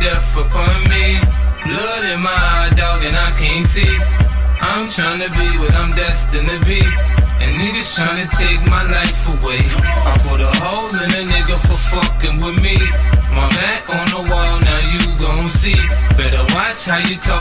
Death upon me. Blood in my eye, dog, and I can't see. I'm trying to be what I'm destined to be. And niggas trying to take my life away. I put a hole in a nigga for fucking with me. My back on the wall, now you gon' see. Better watch how you talk.